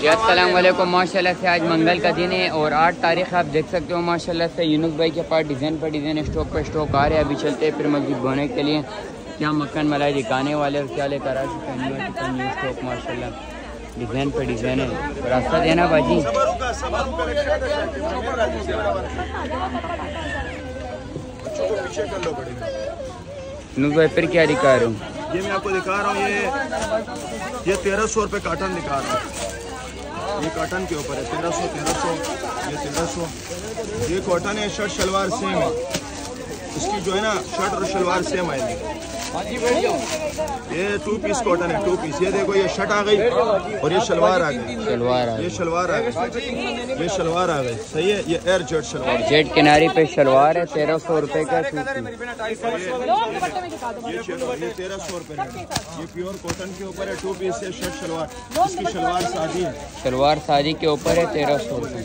जी वालेकुम माशाल्लाह से आज मंगल का दिन है और आठ तारीख आप देख सकते हो, माशाल्लाह से यूनुस भाई के पास डिज़ाइन पर डिज़ाइन स्टॉक पर स्टॉक आ रहे हैं। अभी चलते हैं फिर मस्जिद बोने के लिए। क्या मक्खन मलाई दिखाने वाले और क्या लेकर आ चुके हैं? स्टॉक माशाल्लाह। डिज़ाइन पर डिज़ाइन है। रास्ता देना भाजी यूनुस भाई, फिर क्या दिखा रहा हूँ? ये मैं आपको दिखा रहा हूँ, ये ये तेरह सौ रुपये काटन दिखा रहा हूँ। ये कॉटन के ऊपर है, तेरह सौ तेरह सौ, ये तेरह सौ। ये कॉटन है शर्ट शलवार सेम है। इसकी जो है ना शर्ट और शलवार सेम आएगी। ये टू पीस कॉटन है टू पीस ये देखो ये शर्ट आ गई और ये शलवार आ गई। शलवार ये शलवार आ गई। ये शलवार आ गई। सही है ये एयर जेट शलवार। जेट किनारे पे शलवार है तेरह सौ रुपए का ये ये तेरह सौ रुपये ये प्योर कॉटन के ऊपर है टू पीस है शर्ट शलवार। इसकी शलवार शादी है। शलवार शादी के ऊपर है तेरह सौ रुपए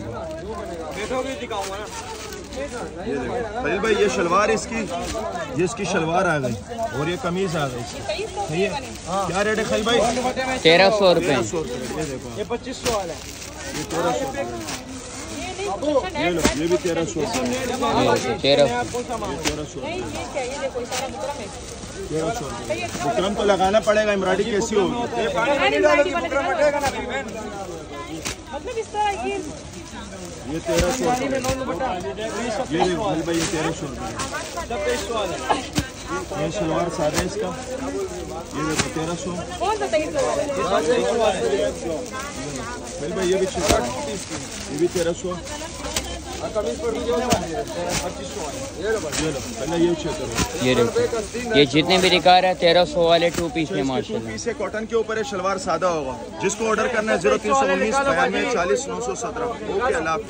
ये देखो। खलील भाई ये शलवार इसकी ये इसकी शलवार आ गई और ये कमीज आ गई इसकी। सही है? क्या रेट है खलील भाई? तेरह सौ तेरह सौ रुपये ये देखो। ये पच्चीस सौ वाला ये तेरह सौ। ये लो ये भी तेरह सौ। रुपये तेरह तेरह सौ। तेरह सौ। बुकरम तो लगाना पड़ेगा इमराडी कैसी होगी। ये तेरह सौ ये खलील भाई ये तेरह सौ रुपये ये शलवार सादा है इसका। ये देखो तेरह सौ। खलील भाई ये भी शलवार ये भी तेरह सौ। ये ये ये देखो ये जितने भी रिकार है तेरह सौ वाले टू पीस है टू पीस है। कॉटन के ऊपर है शलवार सादा होगा। जिसको ऑर्डर करना है ज़ीरो तीन सौ उन्नीस बयानवे चालीस नौ सौ सत्रह। ओके अल्लाह हाफिज़।